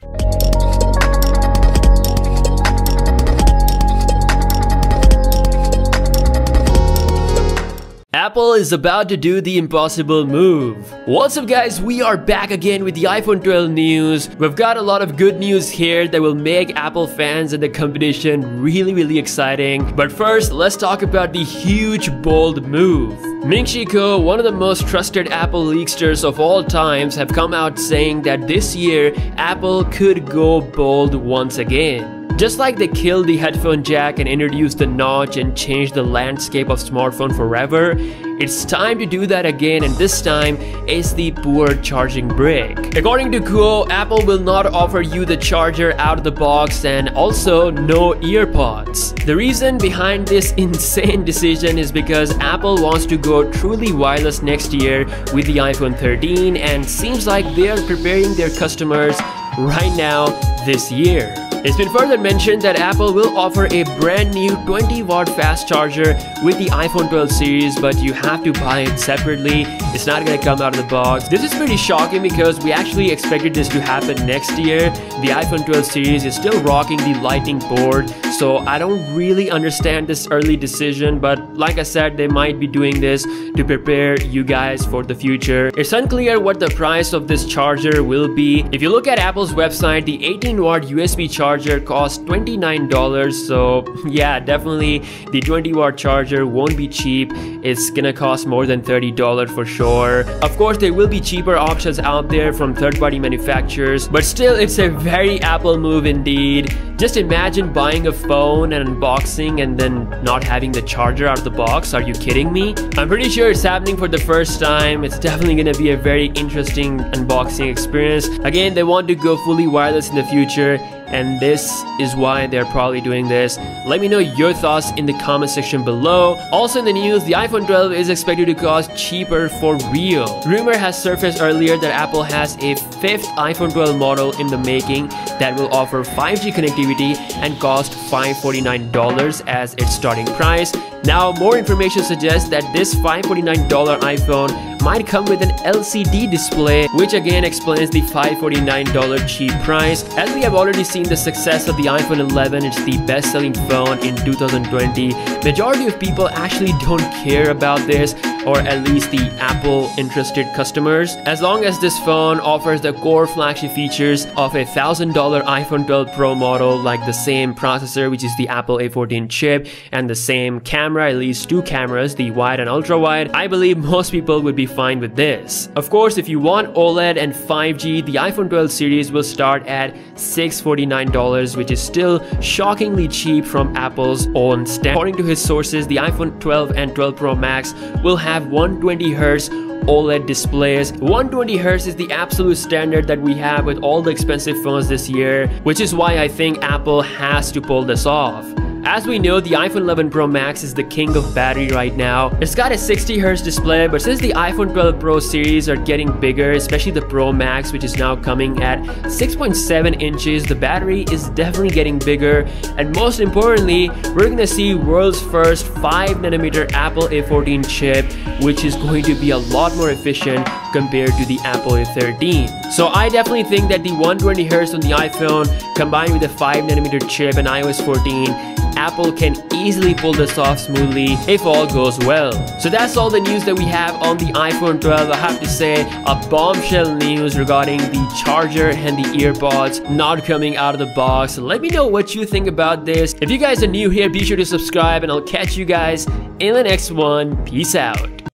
Thank you Apple is about to do the impossible move. What's up guys, we are back again with the iPhone 12 news. We've got a lot of good news here that will make Apple fans and the competition really really exciting. But first, let's talk about the huge bold move. Ming-Chi Kuo, one of the most trusted Apple leaksters of all times, have come out saying that this year Apple could go bold once again. Just like they killed the headphone jack and introduced the notch and changed the landscape of smartphone forever, it's time to do that again and this time it's the poor charging brick. According to Kuo, Apple will not offer you the charger out of the box and also no earpods. The reason behind this insane decision is because Apple wants to go truly wireless next year with the iPhone 13 and seems like they are preparing their customers right now this year. It's been further mentioned that Apple will offer a brand new 20 watt fast charger with the iPhone 12 series, but you have to buy it separately. It's not gonna come out of the box. This is pretty shocking because we actually expected this to happen next year. The iPhone 12 series is still rocking the Lightning port, so I don't really understand this early decision, but like I said, they might be doing this to prepare you guys for the future. It's unclear what the price of this charger will be. If you look at Apple's website, the 18 watt USB charger charger costs $29 so yeah definitely the 20 watt charger won't be cheap. It's gonna cost more than $30 for sure. Of course there will be cheaper options out there from third-party manufacturers but still it's a very Apple move indeed. Just imagine buying a phone and unboxing and then not having the charger out of the box. Are you kidding me? I'm pretty sure it's happening for the first time. It's definitely gonna be a very interesting unboxing experience. Again they want to go fully wireless in the future and this is why they're probably doing this. Let me know your thoughts in the comment section below. Also in the news, the iPhone 12 is expected to cost cheaper for real. Rumor has surfaced earlier that Apple has a fifth iPhone 12 model in the making that will offer 5G connectivity and cost $549 as its starting price. Now, more information suggests that this $549 iPhone might come with an LCD display, which again explains the $549 cheap price. As we have already seen the success of the iPhone 11, it's the best-selling phone in 2020. Majority of people actually don't care about this or at least the Apple interested customers. As long as this phone offers the core flagship features of a $1000 iPhone 12 Pro model like the same processor which is the Apple A14 chip and the same camera, at least two cameras, the wide and ultra wide, I believe most people would be fine with this. Of course, if you want OLED and 5G, the iPhone 12 series will start at 649 which is still shockingly cheap from Apple's own stand. According to his sources, the iPhone 12 and 12 Pro Max will have have 120 Hz OLED displays. 120 Hz is the absolute standard that we have with all the expensive phones this year, which is why I think Apple has to pull this off. As we know, the iPhone 11 Pro Max is the king of battery right now. It's got a 60Hz display, but since the iPhone 12 Pro series are getting bigger, especially the Pro Max, which is now coming at 6.7 inches, the battery is definitely getting bigger. And most importantly, we're gonna see world's first 5nm Apple A14 chip, which is going to be a lot more efficient compared to the Apple A13. So I definitely think that the 120Hz on the iPhone combined with the 5nm chip and iOS 14 Apple can easily pull this off smoothly if all goes well. So that's all the news that we have on the iPhone 12. I have to say a bombshell news regarding the charger and the earpods not coming out of the box. Let me know what you think about this. If you guys are new here, be sure to subscribe and I'll catch you guys in the next one. Peace out.